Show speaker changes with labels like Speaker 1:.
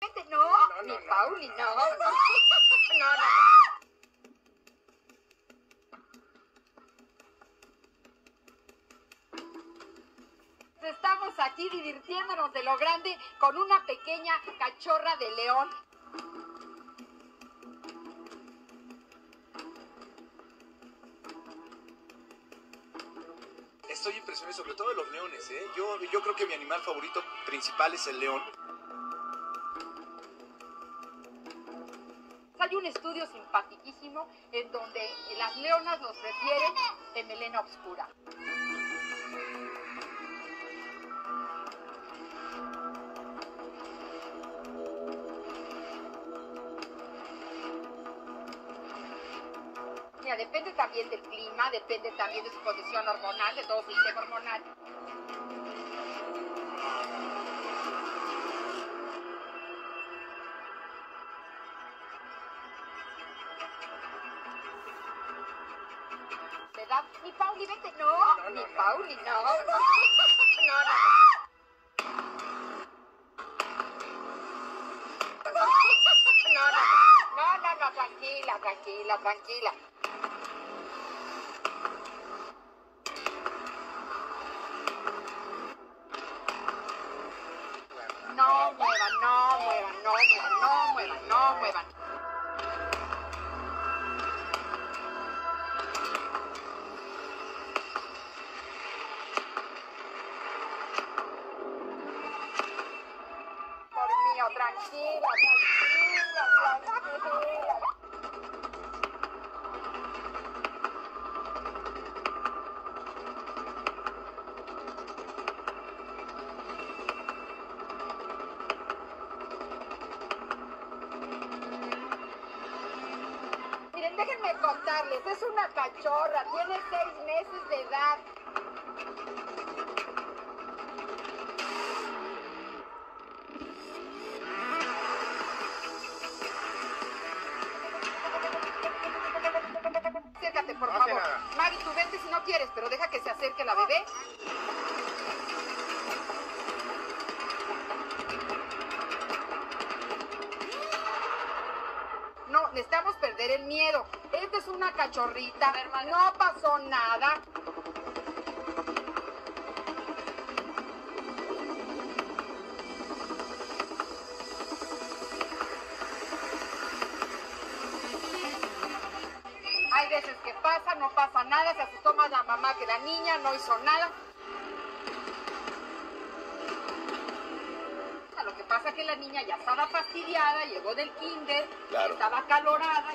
Speaker 1: No,
Speaker 2: No,
Speaker 1: ni
Speaker 2: no, no,
Speaker 1: Pauli,
Speaker 2: no,
Speaker 1: no.
Speaker 2: no.
Speaker 1: No, no. Estamos aquí divirtiéndonos de lo grande con una pequeña cachorra de león.
Speaker 2: Estoy impresionado sobre todo de los leones, ¿eh? Yo, yo creo que mi animal favorito principal es el león.
Speaker 1: Hay un estudio simpaticísimo en donde las leonas los prefieren de melena oscura. Mira, depende también del clima, depende también de su condición hormonal, de todo su sistema hormonal. ¿Verdad? Ni Pauli, vete. No,
Speaker 2: No, no, no.
Speaker 1: Pauli, no. No, no, no. No, no, no, no, no, tranquila, tranquila, tranquila. Tranquila, tranquila, tranquila. Miren, déjenme contarles, es una cachorra, tiene seis meses de edad. Pero deja que se acerque la bebé. No, necesitamos perder el miedo. Esta es una cachorrita. No pasó nada. veces que pasa, no pasa nada, se asustó más la mamá que la niña, no hizo nada. Lo que pasa es que la niña ya estaba fastidiada, llegó del kinder, estaba calorada.